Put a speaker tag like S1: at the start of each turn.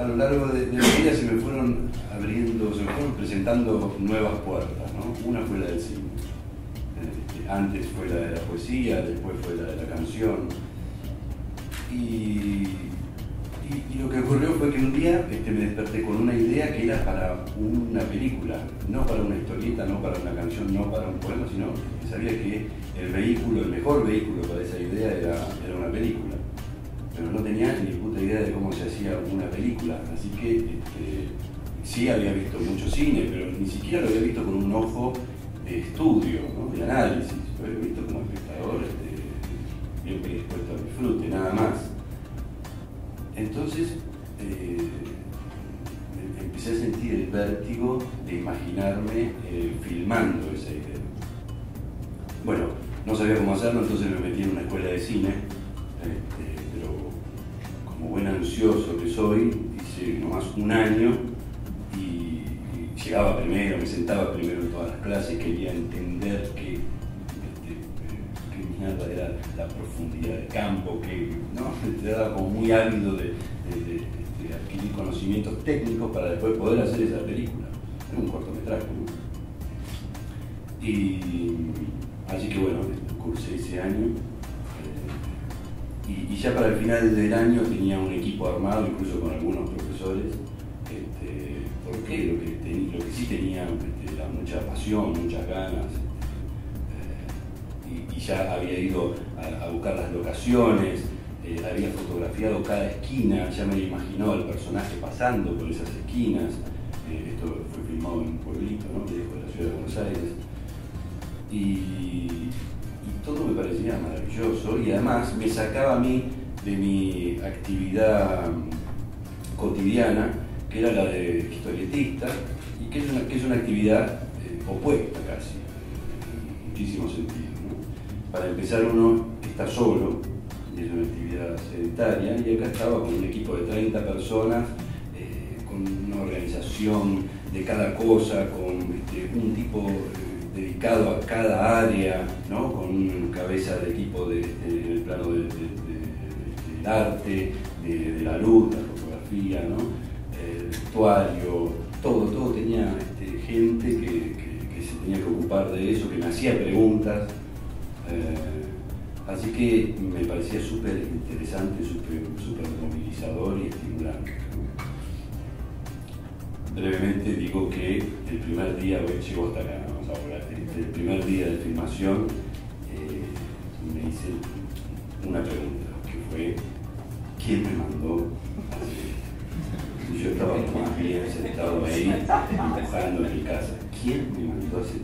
S1: a lo largo de, de la vida se me fueron abriendo, se me fueron presentando nuevas puertas, ¿no? Una fue la del cine. Este, antes fue la de la poesía, después fue la de la canción. Y, y- y lo que ocurrió fue que un día este, me desperté con una idea que era para una película, no para una historieta, no para una canción, no para un poema, sino que sabía que el vehículo, el mejor vehículo para esa idea era, era una película. Pero no tenía ni puta idea de cómo se hacía una película, así que este, sí había visto mucho cine, pero ni siquiera lo había visto con un ojo de estudio, de análisis, lo había visto como espectador este, bien predispuesto al disfrute, nada más. Entonces eh, em- empecé a sentir el vértigo de imaginarme eh, filmando esa idea. Bueno, no sabía cómo hacerlo, entonces me metí en una escuela de cine, este, pero que soy, hice nomás un año y, llegaba primero, me sentaba primero en todas las clases, quería entender este, qué mierda era la profundidad del campo, que ¿no? era como muy ávido de, adquirir conocimientos técnicos para después poder hacer esa película. Era un cortometraje. Y así que bueno, cursé ese año. Y, ya para el final del año tenía un equipo armado, incluso con algunos profesores, este, porque lo que, lo sí tenía este, era mucha pasión, muchas ganas, eh, y, ya había ido a, buscar las locaciones, eh, había fotografiado cada esquina, ya me imaginó el personaje pasando por esas esquinas. eh, esto fue filmado en un pueblito, ¿no? de la ciudad de Buenos Aires. Y, y todo me parecía maravilloso y además me sacaba a mí de mi actividad mm, cotidiana, que era la de historietista, y que es una, que es una actividad eh, opuesta casi, en muchísimos sentidos. Para empezar uno está solo, y es una actividad sedentaria, y acá estaba con un equipo de 30 personas, eh, con una organización de cada cosa, con este, un tipo eh, dedicado a cada área, ¿no? con cabeza de equipo en el plano de- de- de- del arte, de, la luz, la fotografía, ¿no? el vestuario, todo, todo tenía este, gente que, se tenía que ocupar de eso, que me hacía preguntas. eh, así que me parecía súper interesante, súper movilizador y estimulante. Brevemente digo que el primer día, hoy llegó hasta acá, vamos a hablar, el primer día de filmación eh, me hice una pregunta, que fue, ¿quién me mandó a? Y yo estaba más bien sentado ahí, empujando en mi casa. ¿Quién me mandó a hacer?